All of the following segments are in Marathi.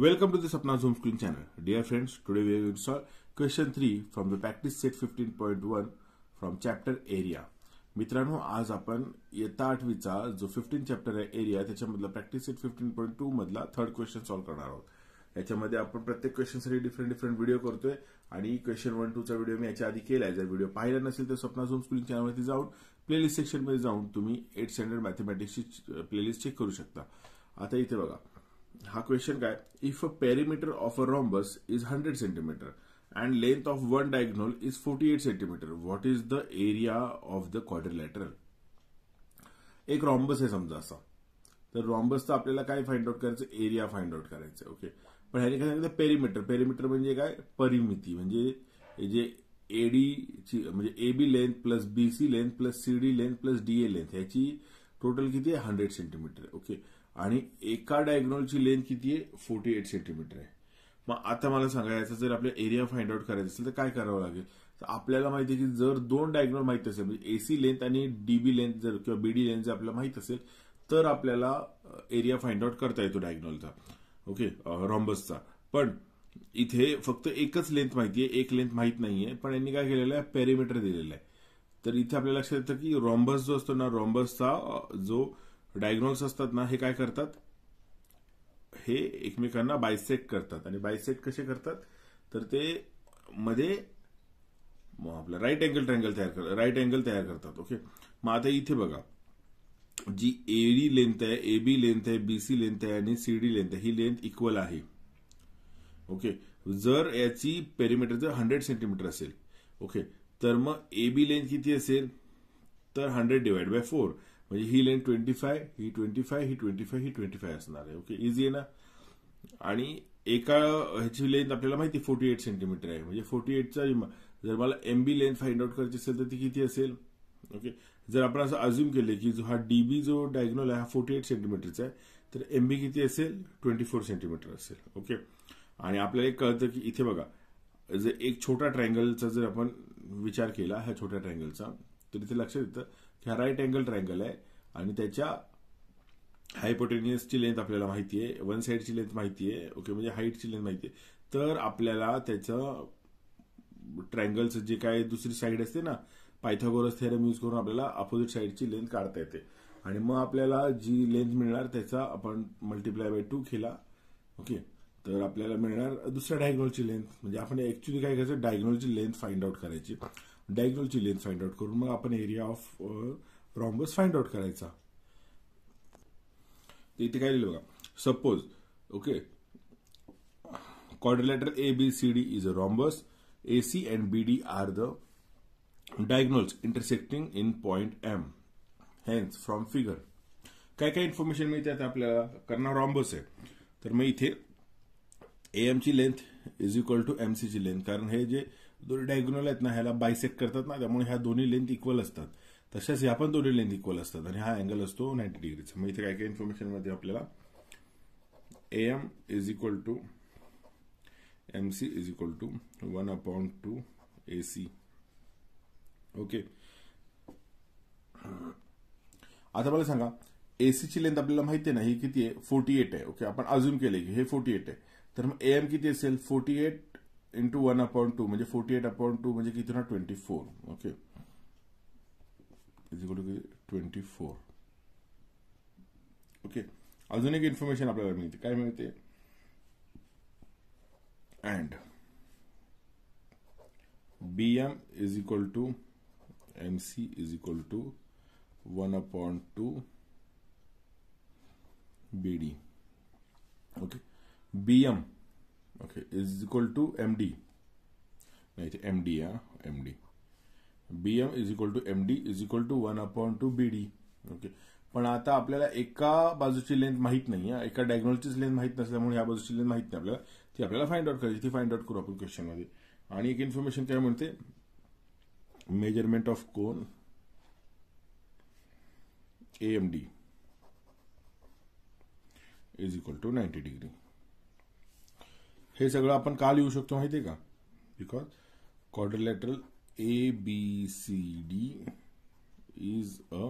Welcome to the Sapna's Screen channel. Dear friends, today we will solve question 3 from the practice set 15.1 from chapter area. मित्रांनो आज आपण येता आठवीचा जो फिफ्टीन चॅप्टर आहे एरिया त्याच्यामधला practice set fifteen point two मधला थर्ड क्वेश्चन सॉल्व्ह करणार आहोत याच्यामध्ये आपण प्रत्येक क्वेश्चनसाठी डिफरंट डिफरंट व्हिडिओ करतोय आणि क्वेश्चन वन टूचा व्हिडिओ मी याच्या आधी केलाय जर व्हिडिओ पाहिला नसेल तर स्वप्ना झोम स्कूलिंग चॅनलवरती जाऊन प्लेलिस्ट सेक्शनमध्ये जाऊन तुम्ही एट स्टँडर्ड मॅथमॅटिक्सची प्लेलिस्ट चेक करू शकता आता इथे बघा हा क्वेश्चन काय? If a perimeter of a rhombus is hundred centimetre and length of one diagonal is forty eight centimetre what is the area of the quadrilateral एक रॉम्बस आहे समजा असा. तर रॉम्बसचा आपल्याला काय फाइंड आउट करायचं? एरिया फाइंड आउट करायचं ओके पण ह्याने काय सांगितलं? पेरिमीटर पेरिमीटर म्हणजे काय? परिमिती. म्हणजे जे एडी ची म्हणजे A B length plus B C length plus C D length plus D A length ह्याची टोटल किती आहे? हंड्रेड सेंटीमीटर ओके आणि एका डायग्नोलची लेंथ किती आहे? फोर्टी एट सेंटीमीटर आहे. मग आता मला सांगा याचा जर आपल्या एरिया फाइंड आउट करायचं असेल तर काय करावं लागेल? तर आपल्याला माहिती आहे की जर दोन डायग्नोल माहीत असेल म्हणजे एसी लेंथ आणि डीबी लेंथ जर किंवा बीडी लेंथ जर आपल्याला माहीत असेल तर आपल्याला एरिया फाइंड आउट करता येतो डायग्नोलचा ओके रॉम्बसचा पण इथे फक्त एकच लेंथ माहिती आहे एक लेंथ माहीत नाहीये पण यांनी काय केलेलं आहे? पेरिमीटर दिलेलं आहे. तर इथे आपल्याला लक्षात येतं की रॉम्बस जो असतो ना रॉम्बसचा जो डायग्नोल्स असतात ना हे काय करतात? हे एकमेकांना बायसेक करतात. आणि बायसेक कसे करतात? तर ते मध्ये आपलं राईट अँगल ट्रँगल तयार करतात राईट अँगल तयार करतात ओके मग आता इथे बघा. जी एडी लेंथ आहे ए बी लेंथ आहे बी सी लेंथ आहे आणि सी डी लेंथ आहे. ही लेंथ इक्वल आहे. ओके जर याची पेरिमीटर जर हंड्रेड सेंटीमीटर असेल ओके तर मग ए बी लेंथ किती असेल? तर हंड्रेड डिवाइड बाय फोर म्हणजे ही लेन ट्वेंटी फाय ही ट्वेंटी फाय ही ट्वेंटी फाय ही ट्वेंटी फाय असणार आहे. ओके? इझी आहे ना? आणि एका ह्याची लेंथ आपल्याला माहिती फोर्टी एट सेंटीमीटर आहे. म्हणजे फोर्टी एटचा जर मला M B length find out करायची असेल तर ती किती असेल? ओके? जर आपण असं अज्युम केले की जो हा डीबी जो डायग्नोल आहे हा फोर्टी एट सेंटीमीटरचा आहे तर एम बी किती असेल? ट्वेंटी फोर सेंटीमीटर असेल. ओके? आणि आपल्याला एक कळतं की इथे बघा जर एक छोटा ट्रायंगलचा जर आपण विचार केला ह्या छोट्या ट्रायंगलचा तर इथे लक्षात येतं हा राईट अँगल ट्रायंगल आहे. आणि त्याच्या हायपोटेनियसची लेंथ आपल्याला माहिती आहे वन साईडची लेंथ माहिती आहे ओके म्हणजे हाईटची लेंथ माहिती आहे तर आपल्याला त्याचं ट्रायंगलचं जे काय दुसरी साईड असते ना पायथागोरस थेरम यूज करून आपल्याला अपोजिट साईडची लेंथ काढता येते. आणि मग आपल्याला जी लेंथ मिळणार त्याचा आपण मल्टिप्लाय बाय टू केला. ओके तर आपल्याला मिळणार दुसऱ्या डायग्नोलची लेंथ म्हणजे आपण ऍक्च्युली काय करायचं? डायग्नोलची लेंथ फाइंड आउट करायची. डायग्नोलची लेंथ फाइंड आउट करून मग आपण area of rhombus find out करायचा इथे काय लिहिलं बघा suppose okay quadrilateral ABCD is a rhombus. AC and BD are the diagonals intersecting in point M. Hence, from figure. काय काय इन्फॉर्मेशन मिळते आता आपल्याला करणार रॉम्बस आहे तर मग इथे एम ची length is equal to M ची लेंथ कारण हे जे डायग्नोल आहेत ना ह्याला बायसेक करतात ना त्यामुळे ह्या दोन्ही लेंथ इक्वल असतात. तशाच ह्या पण दोन्ही लेंथ इक्वल असतात आणि हा अँगल असतो नाईन्टी डिग्रीचा मग इथे काय काय इन्फॉर्मेशनमध्ये आपल्याला? M is equal to M C is equal to one upon two A C okay आता मला सांगा ए सीची लेंथ आपल्याला माहिती आहे ना ही किती आहे? फोर्टी एट आहे. ओके आपण अजून केले की हे फोर्टी एट आहे. तर मग एम किती असेल? Forty eight into one upon two म्हणजे फोर्टी एट अपॉइंट टू म्हणजे किती ना twenty four okay is equal to twenty four okay अजून एक इन्फॉर्मेशन आपल्याला मिळते. काय मिळते? And bm is equal to mc is equal to 1 upon 2 bd okay bm okay M D हा M D B M is equal to M D is equal to one 1 upon 2 bd okay पण आता आपल्याला एका बाजूची लेंथ माहीत नाही एका डायग्नोलचीच लेंथ माहीत नसल्यामुळे या बाजूची लेंथ माहीत नाही आपल्याला. ती आपल्याला फाइंड आउट करायची ती फाइंड आउट करू आपण क्वेश्चनमध्ये आणि एक इन्फॉर्मेशन काय म्हणते? Measurement of cone D is equal to ninety degree हे सगळं आपण का लिहू शकतो माहितीये का? Because quadrilateral A B C D is a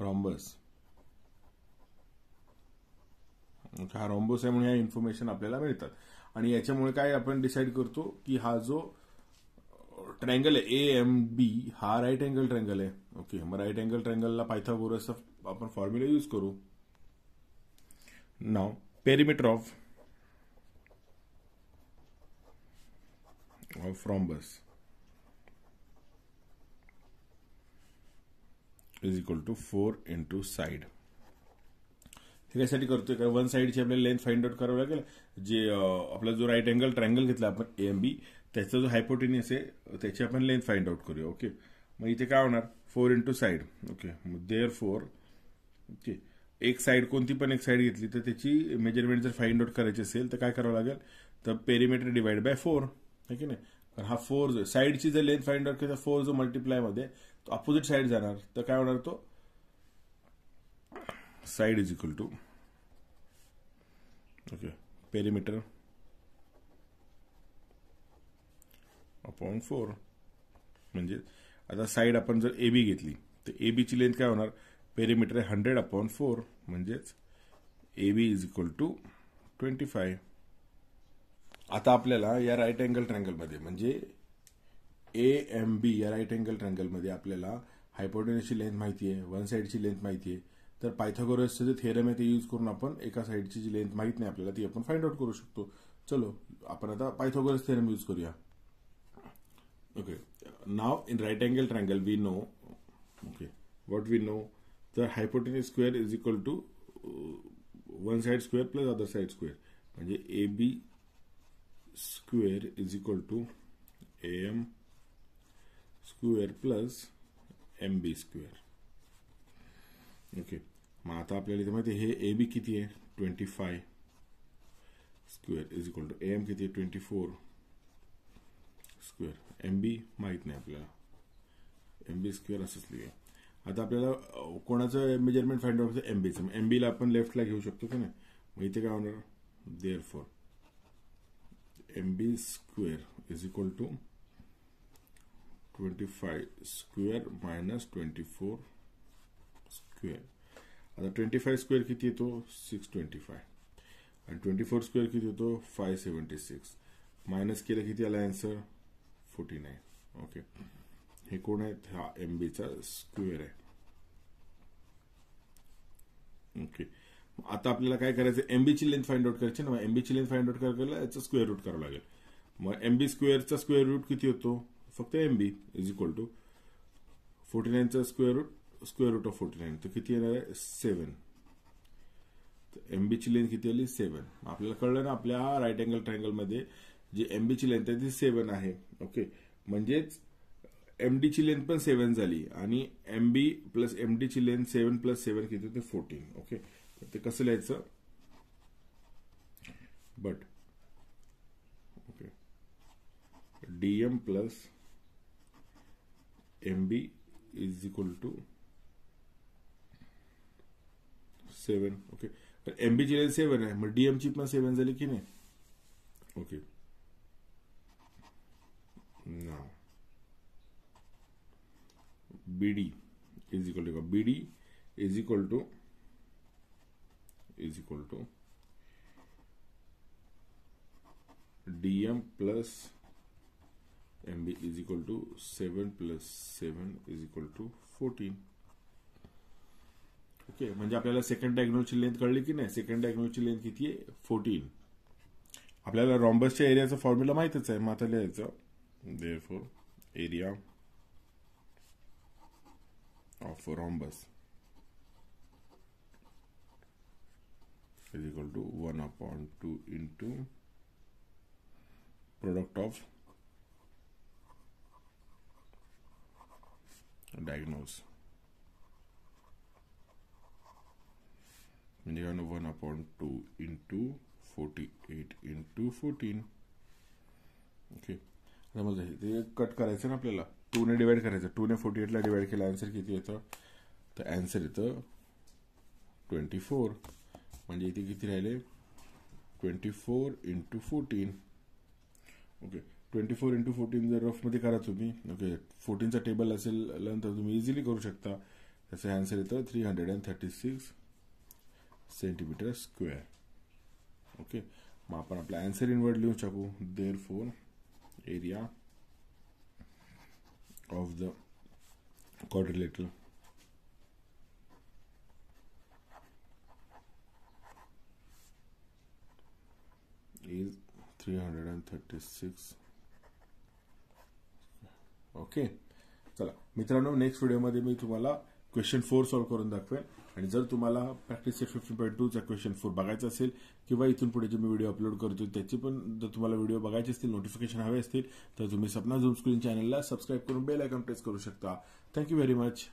rhombus हा रॉम्बोस आहे म्हणून ह्या इन्फॉर्मेशन आपल्याला मिळतात. आणि याच्यामुळे काय आपण डिसाईड करतो की हा जो ट्रँगल आहे ए एम बी हा राईट अँगल ट्रँगल आहे. ओके मग राईट अँगल ट्रँगलला पायथागोरसचा आपण फॉर्म्युला यूज करू. Now perimeter of of rhombus is equal to four into side हे कशासाठी करतोय का? वन साईडची आपल्याला लेंथ फाइंड आउट करावं लागेल. जे आपला जो राईट अँगल ट्रँगल घेतला आपण एम बी त्याचा जो हायपोटेनियस आहे त्याची आपण लेंथ फाइंड आउट करूया ओके मग इथे काय होणार? Four into side okay there four okay एक साईड कोणती पण एक साईड घेतली तर त्याची मेजरमेंट जर फाइंड आउट करायची असेल तर काय करावं लागेल? तर पेरिमीटर डिवाइड बाय फोर आहे की नाही? कारण हा फोर जो साईडची जर लेंथ फाइंड आउट फोर जो मल्टिप्लायमध्ये तो अपोजिट साईड जाणार. तर काय होणार तो? Side is equal to okay perimeter upon four म्हणजे आता साईड आपण जर ए बी घेतली तर ए बीची लेंथ काय होणार? पेरिमीटर आहे हंड्रेड अपॉन फोर म्हणजेच A B is equal to twenty five आता आपल्याला या राईट अँगल ट्रँगलमध्ये म्हणजे ए एम बी या राईट अँगल ट्रँगलमध्ये आपल्याला हायपोटेनसची लेंथ माहिती आहे वन साईडची लेंथ माहिती आहे तर पायथागोरसचं जे थेरम आहे ते यूज करून आपण एका साईडची जी लेंथ माहीत नाही आपल्याला ती आपण फाइंड आउट करू शकतो. चलो आपण आता पायथागोरस थेरम यूज करूया. Okay now in right angle triangle we know okay what we know तर hypotenuse square is equal to one side square plus other side square म्हणजे A B square is equal to A M square plus M B square okay मग आता आपल्याला इथे माहिती हे ए बी किती आहे? Twenty five square is equal to A M किती आहे? Twenty four square M B माहीत नाही आपल्याला. एम बी स्क्वेअर असंच लिहूया. आता आपल्याला कोणाचं मेजरमेंट फाइंड आउट एम बीचं एम बीला आपण लेफ्टला घेऊ शकतो की नाही? मग इथे काय होणार? Therefore M B square is equal to twenty five square minus twenty four square आता ट्वेंटी फाय स्क्वेअर किती येतो? सिक्स ट्वेंटी फाय आणि ट्वेंटी फोर स्क्वेअर किती येतो? फाय सेवन्टी सिक्स मायनस केलं किती आला आन्सर फोर्टी नाईन ओके हे कोण आहेत हा एम बीचा स्क्वेअर आहे. ओके आता आपल्याला काय करायचं एमबीची लेंथ फाइंड आउट करायची ना एमबीची लेंथ फाइंड आउट करायला याचं स्क्वेअर रूट करावं लागेल. मग एमबी स्क्वेअरचा स्क्वेअर रूट किती होतो? फक्त M B is equal to forty नाईनचा square root square root of forty nine तर किती येणार आहे? सेवन एमबीची लेंथ किती आली? सेवन आपल्याला कळलं ना आपल्या राईट अँगल ट्रायंगलमध्ये जी एमबीची लेंथ आहे ती सेवन आहे. ओके म्हणजेच एमडीची लेंथ पण सेवन झाली आणि एमबी प्लस एमडीची लेंथ सेवन प्लस सेवन किती होते? फोर्टीन ओके ते कसं लिहायचं? But okay D M plus M B is equal to seven okay तर एम बीची सेवन आहे मग डीएमची पण सेवन झाली की नाही? ओके ना B D is equal to B D is equal to is equal to dm plus mb is equal to 7 plus 7 is equal to 14 okay म्हणजे आपल्याला सेकंड डायग्नोलची लेंथ कळली की नाही? सेकंड डायग्नोलची लेंथ किती आहे? फोर्टीन आपल्याला रॉम्बसच्या एरियाचा फॉर्म्युला माहितच आहे. मग आता लिहायचं. Therefore area of rhombus is equal to 1 upon 2 into product of diagnose. म्हणजे काय one upon two into forty eight into fourteen okay समजलं ते कट करायचं ना आपल्याला. टूने डिवाइड करायचं. टूने फोर्टी एटला डिवाइड केला आन्सर किती येतं? तर आन्सर येतं ट्वेंटी फोर म्हणजे इथे किती राहिले? Twenty four into fourteen okay twenty four into fourteen जर रफमध्ये करा तुम्ही ओके फोर्टीनचा टेबल असेल नंतर तुम्ही इझिली करू शकता. त्याचं आन्सर येतं three hundred and thirty six centimetre square okay मग आपण आपला ॲन्सर इनवर्ड लिहू शकू. Therefore area of the quadrilateral is 336 okay चला. मित्रांनो नेक्स्ट व्हिडिओमध्ये मी तुम्हाला क्वेश्चन फोर सॉल्व्ह करून दाखवेन. आणि जर तुम्हाला प्रॅक्टिस सेट फिफ्टीन पॉईंट टूचा क्वेश्चन फोर बघायचा असेल किंवा इथून पुढे जे मी व्हिडिओ अपलोड करतो त्याची पण जर तुम्हाला व्हिडिओ बघायचे असतील नोटिफिकेशन हवे असतील तर तुम्ही सपना झूम स्क्रीन चॅनलला सबस्क्राईब करून बेल आयकॉन प्रेस करू शकता. Thank you very much